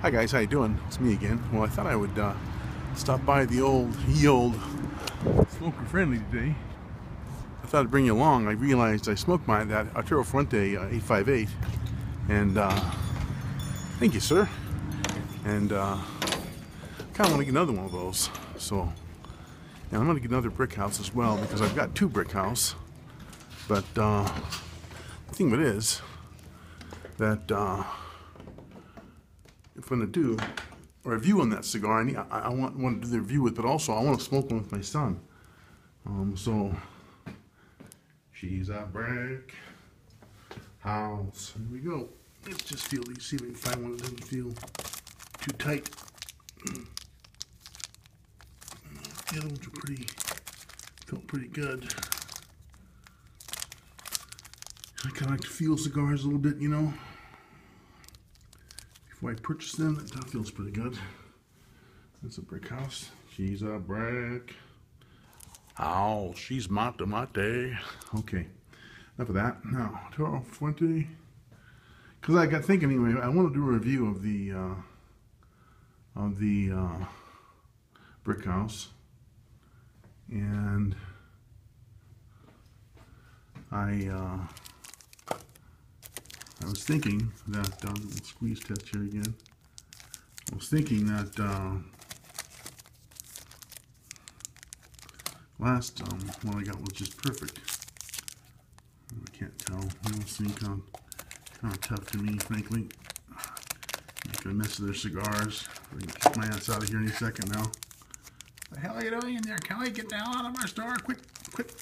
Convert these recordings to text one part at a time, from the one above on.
Hi guys, how you doing? It's me again. Well, I thought I would uh, stop by the old, ye old smoker friendly today. I thought I'd bring you along. I realized I smoked my that Arturo Fuente uh, 858, and uh, thank you, sir. And uh, kind of want to get another one of those. So, and I'm going to get another brick house as well because I've got two brick house. But uh, the thing of it is that. If I'm going to do a review on that cigar, I, need, I, I want, want to do the review with, but also I want to smoke one with my son. Um, so, she's a brick house. Here we go. Let's just feel these, see if we can find one that doesn't feel too tight. The other ones are pretty, felt pretty good. I kind of like to feel cigars a little bit, you know before I purchased them. That feels pretty good. That's a brick house. She's a brick house. She's mate mate. Okay, enough of that. Now, Toro Fuente. Because I got thinking anyway, I want to do a review of the uh, of the uh, brick house, and I. Uh, I was thinking that, um, squeeze test here again. I was thinking that uh, last um, one I got was just perfect. I can't tell. Those seem kind of, kind of tough to me, frankly. Making a mess of their cigars. I can kick my ass out of here any second now. The hell are you doing in there, Kelly? Get the hell out of our store! quick, quit,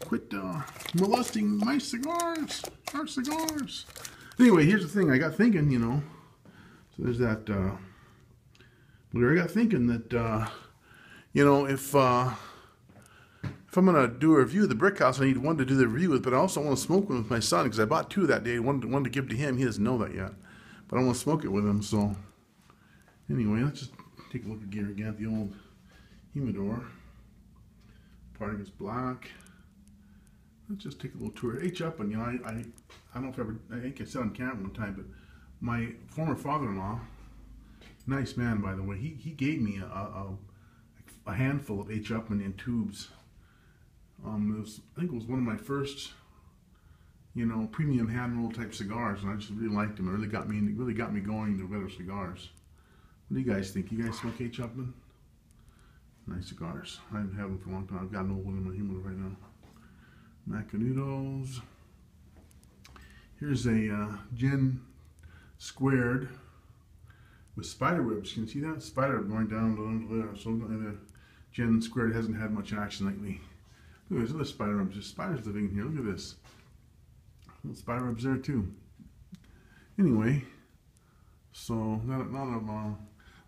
quit uh, molesting my cigars! Our cigars! Anyway, here's the thing. I got thinking, you know, so there's that, uh, I got thinking that, uh, you know, if, uh, if I'm going to do a review of the brick house, I need one to do the review with, but I also want to smoke one with my son because I bought two that day. One, one to give to him. He doesn't know that yet. But I want to smoke it with him. So, anyway, let's just take a look again at. The old humidor. Part of is black. Let's just take a little tour. H up, and you know, I, I, I don't know if I ever, I think I said on camera one time, but my former father-in-law, nice man by the way, he, he gave me a, a, a handful of H Upmann in tubes. Um, it was, I think it was one of my first, you know, premium hand roll type cigars, and I just really liked them. It really got me, really got me going to better cigars. What do you guys think? You guys smoke H Upmann? Nice cigars. I haven't had them for a long time. I've got old one in my humidor right now. Macanudos. Here's a uh, Gen squared with spider webs. Can you see that? Spider going down there. So the Gen squared hasn't had much action lately. Look, there's other spider webs. There's spiders living in here. Look at this. Little spider webs there too. Anyway, so not, of, uh,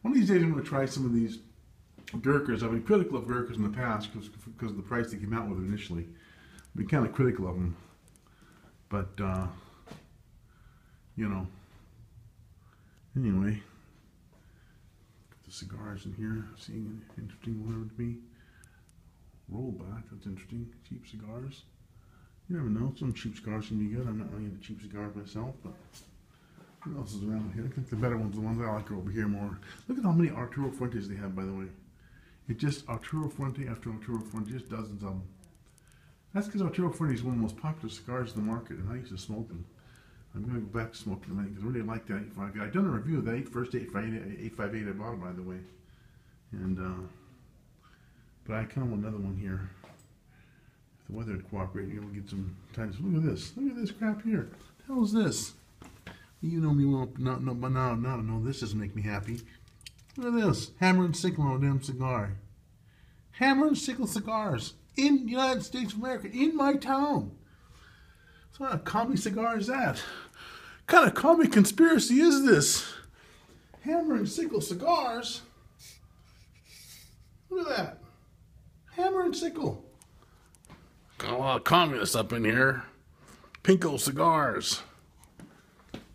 one of these days I'm going to try some of these Gurkhas. I've been critical of Gurkhas in the past because of the price they came out with initially been kind of critical of them, but uh, you know. Anyway, the cigars in here. Seeing an interesting one would be rollback. That's interesting. Cheap cigars. You never know. Some cheap cigars can be good. I'm not really into cheap cigars myself, but what else is around here? I think the better ones, the ones I like, are over here more. Look at how many Arturo Fuentes they have, by the way. It just Arturo Fuente after Arturo Fuente, just dozens of them. That's because Arturo Fuente is one of the most popular cigars in the market, and I used to smoke them. I'm going to go back to smoking them because I really like that 858. I've done a review of that first 858, 858 I bought, by the way. And, uh, but I kind of want another one here. If the weather would cooperate, we'll get some time. Look at this. Look at this crap here. The hell is this? You know me well, not, not, now, now, no, this doesn't make me happy. Look at this. Hammer and sickle on a damn cigar. Hammer and sickle cigars in the United States of America, in my town. So what kind of commie cigar is that? What kind of commie conspiracy is this? Hammer and sickle cigars? Look at that. Hammer and sickle. Got a lot of communists up in here. Pinko cigars.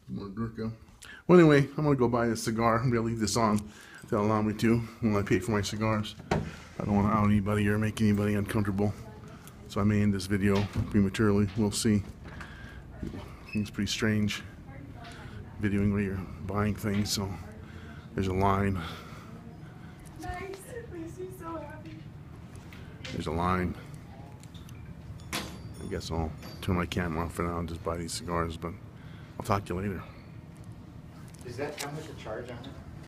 Well, anyway, I'm going to go buy a cigar. I'm going to leave this on. They'll allow me to when I pay for my cigars. I don't want to out anybody or make anybody uncomfortable. So I may end this video prematurely. We'll see. It's pretty strange videoing where you're buying things. So There's a line. There's a line. I guess I'll turn my camera off for now and just buy these cigars, but I'll talk to you later. Is that how much a charge on it?